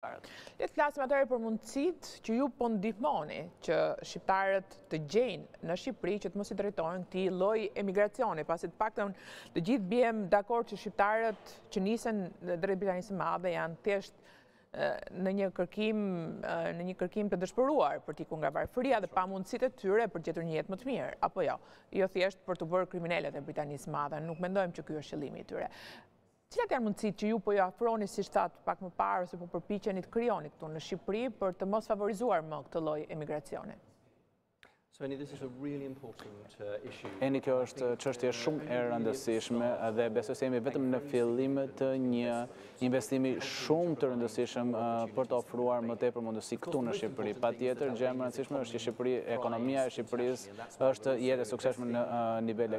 Le të flasim atëherë për mundësitë që ju po ndihmoni që shqiptarët të gjejnë në Shqipëri që të mos i drejtohen këtij lloj emigracioni, pasi të paktën të gjithë biem dakord që shqiptarët që nisen drejt Britanisë së Madhe janë thjesht në një kërkim në një kërkim të dëshpëruar për t'ikur nga varfëria dhe pamundësitë e tyre për të gjetur një jetë më të mirë, apo jo, jo thjesht për t'u bërë kriminelët e Britanisë së Madhe, nuk mendojmë që ky është qëllimi i tyre. Cilat janë mundësitë që ju po ju ofroni, siç thatë pak më parë, ose po përpiqeni të krijoni këtu në Shqipëri për të mos favorizuar më këtë lloj emigracioni? Eni, uh, kjo është çështje shumë e rëndësishme dhe besoj se jemi vetëm në fillim të një investimi shumë të rëndësishëm uh, për të ofruar më tepër mundësi këtu në Shqipëri. Patjetër, gjë e rëndësishme është që Shqipëri, ekonomia e Shqipërisë është të jetë e suksesshme në nivel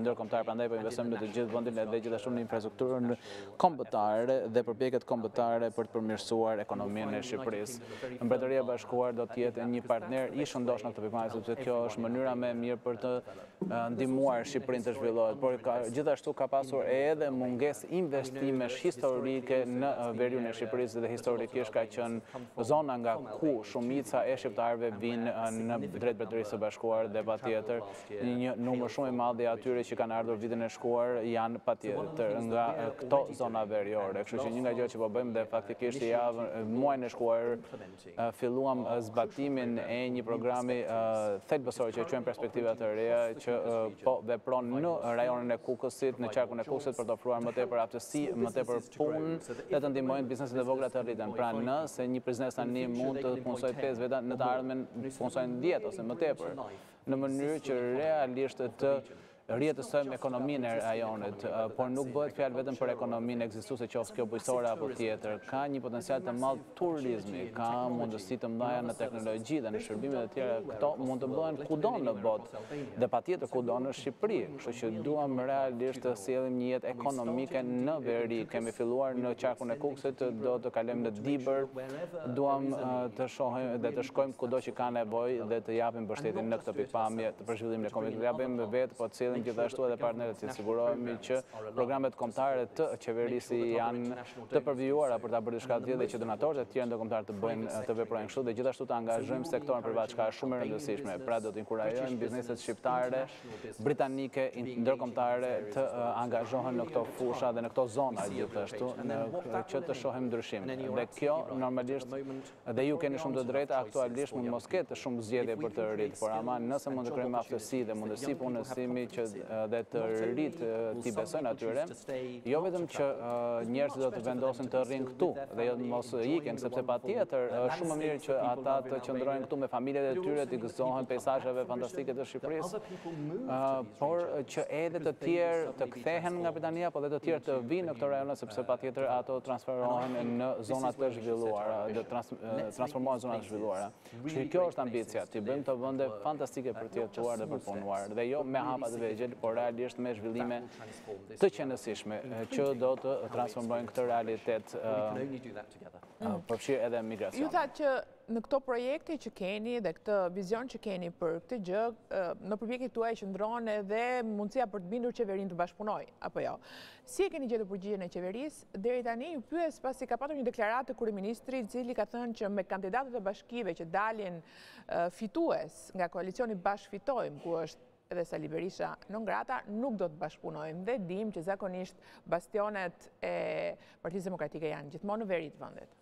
ndërkombëtar, prandaj po investojmë në të gjithë vendin dhe gjithashtu në infrastrukturën kombëtare dhe përpjekjet kombëtare për të përmirësuar ekonominë e Shqipërisë. Mbretëria e Bashkuar do të jetë një partner i shëndoshë në këtë pikëpamje, sepse kjo është mënyra më e mirë për të ndihmuar Shqipërinë të zhvillohet, por gjithashtu ka pasur edhe mungesë investimesh historike në veriun e Shqipërisë dhe historikisht ka qenë Zona nga ku shumica e shqiptarëve vijnë drejt Mbretërisë së Bashkuar dhe patjetër një numër shumë i madh i atyre që kanë ardhur vitin e shkuar janë patjetër nga këto zona veriore. Kështu që një nga gjërat që po bëjmë dhe faktikisht javë, muajin e shkuar filluam zbatimin e një programi thelbësor që e quajnë Perspektiva të reja që po vepron në rajonin e Kukësit, në qarkun e Kukësit për të ofruar më tepër aftësi, më tepër punë dhe të ndihmojnë bizneset e vogla të rriten. Pra nëse një biznes tani mund të punësojë 5 veta, në të ardhmen punësojnë 10 ose më tepër, në mënyrë që realisht të rijetësojmë ekonominë e rajonit. Por nuk bëhet fjalë vetëm për ekonominë ekzistuese qoftë kjo bujqësore apo tjetër. Ka një potencial të madh turizmi, ka mundësi të mëdha në teknologji dhe në shërbime të tjera. Këto mund të bëhen kudo në botë dhe patjetër kudo në Shqipëri. Kështu që duam realisht të sjellim një jetë ekonomike në veri. Kemi filluar në Qarkun e Kukësit, do të kalojmë në Dibër. Duam të shohim dhe të shkojmë kudo që ka nevojë dhe të japim mbështetje në këtë pikëpamje për zhvillimin ekonomik. S'e bëjmë vetë, po të sjellim gjithashtu edhe partnerët, të sigurohemi që programet kombëtare të qeverisë janë të përvijuara për ta bërë diçka të tillë dhe që donatorët e tjerë ndërkombëtarë të bëjnë, të veprojnë kështu dhe gjithashtu të angazhojmë sektorin privat, çka është shumë e rëndësishme. Pra do të inkurajojmë bizneset shqiptare, britanike, ndërkombëtare të angazhohen në këto fusha dhe në këto zona gjithashtu, që të shohim ndryshim. Dhe kjo normalisht Dhe ju keni shumë të drejtë, aktualisht mund të mos ketë shumë zgjedhje për të rinjtë, por ama nëse mund të krijojmë aftësi dhe mundësi punësimi që dhe të rinjtë t'i besojnë atyre, jo vetëm që njerëzit do të vendosin të rrinë këtu dhe jo mos ikin, sepse patjetër është shumë më mirë që ata të qëndrojnë këtu me familjet e tyre, t'i gëzohen peisazheve fantastike të Shqipërisë, por që edhe të tjerë të kthehen nga Britania, po dhe të tjerë të vinë në këto rajone, sepse patjetër ato transferohen në zona të zhvilluara, dhe transformohen në zona të zhvilluara. Që kjo është ambicja, t'i bëjmë këto vende fantastike për të jetuar dhe për punuar, dhe jo me hapa të vegjël, por realisht me zhvillime të qenësishme, që do të transformojnë këtë realitet, përfshirë edhe migracion. Në këto projekte që keni dhe këtë vizion që keni për këtë gjë, në përpjekjet tuaja qëndron edhe mundësia për të bindur qeverinë të bashkëpunojë, apo jo? Si e keni gjetur përgjigjen e qeverisë deri tani, ju pyes pasi ka patur një deklaratë të kryeministrit i cili ka thënë që me kandidatët e bashkive që dalin fitues nga koalicioni Bashkë Fitojmë, ku është edhe Sali Berisha non grata, nuk do të bashkëpunojmë dhe dimë që zakonisht bastionet e Partisë Demokratike janë gjithmonë në veri të vendit.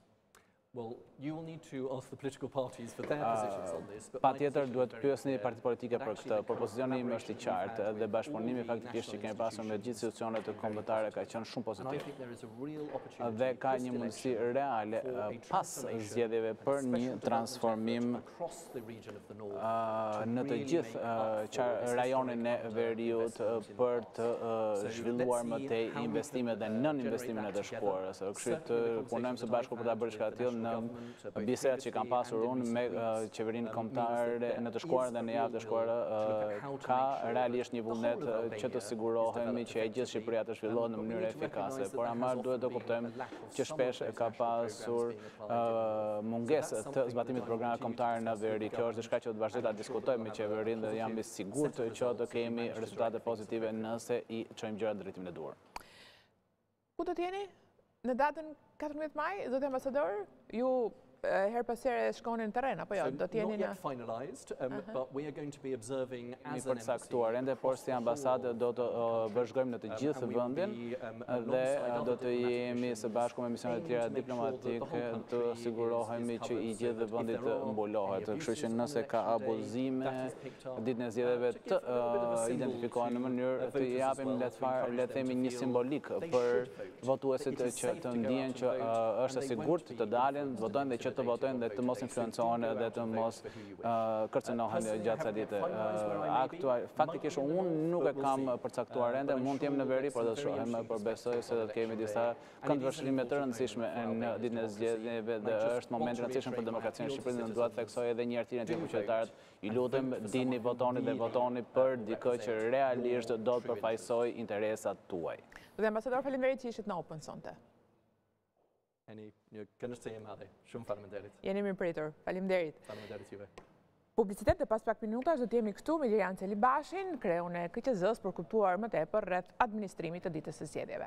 Patjetër duhet të pyesni partitë politike për këtë, por pozicioni im është i qartë dhe bashkëpunimi faktikisht që kemi pasur me të gjithë institucionet kombëtare ka qenë shumë pozitiv dhe ka një mundësi reale pas zgjedhjeve për një transformim në të gjithë rajonin e veriut për të zhvilluar më tej investime dhe nëninvestimin e të shkuarës. Kështu të punojmë së bashku për ta bërë diçka të tillë në bisedat që kam pasur unë me qeverinë kombëtare në të shkuarën dhe në javët e shkuara ka realisht një vullnet që të sigurohemi që e gjithë Shqipëria të zhvillohet në mënyrë efikase. Por ama duhet të kuptojmë që shpesh ka pasur mungesë të zbatimit programeve kombëtare në veri. Kjo është diçka që do të vazhdojmë ta diskutojmë me qeverinë dhe jam i sigurt që do të kemi rezultate pozitive nëse i çojmë gjërat në drejtimin e duhur. Ku do të jeni në datën 14 maj, zoti ambasador? Ju herë pas here shkoni në terren apo jo? Do të jeni në E kemi përcaktuar ende, por si ambasadë do të vëzhgojmë në të gjithë vendin dhe do të jemi së bashku me misionet e tjera diplomatike të sigurohemi që i gjithë vendi të mbulohet. Kështu që nëse ka abuzime ditën e zgjedhjeve të identifikohen në mënyrë të japim le të themi një simbolikë për votuesit që të ndihen që është e sigurt të dalin, të votojnë dhe që të votojnë dhe të mos influencohen dhe të mos kërcënohen gjatë asaj dite. Faktikisht unë nuk e kam përcaktuar ende, mund të jem në veri, por do të shohim, por besoj se do të kemi disa këndvështrime të rëndësishme në ditën e zgjedhjeve dhe është moment i rëndësishëm për demokracinë në Shqipëri dhe dua të theksoj edhe një herë për të gjithë qytetarët Ju lutem dilni votoni dhe votoni për dikë që realisht do të përfaqësojë interesat tuaj. Zoti Ambasador, faleminderit që ishit në Open sonte. Eni, një kënaqësi e madhe. Shumë faleminderit. Jeni i mirëpritur. Faleminderit. Faleminderit juve. Publicitet dhe pas pak minutash do të jemi këtu me Ilirjan Celibashin, kreun e KQZ-s për të kuptuar më tepër rreth administrimit të ditës së zgjedhjeve.